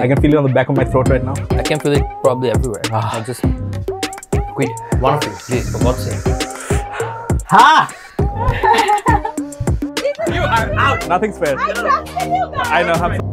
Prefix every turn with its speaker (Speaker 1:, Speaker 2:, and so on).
Speaker 1: I can feel it on the back of my throat right now.
Speaker 2: I can feel it probably everywhere. Ah. Like just quit. One of you, please, for God's sake. Ha! you are out.
Speaker 1: Nothing's fair.
Speaker 3: I trusted you guys.
Speaker 1: I know. i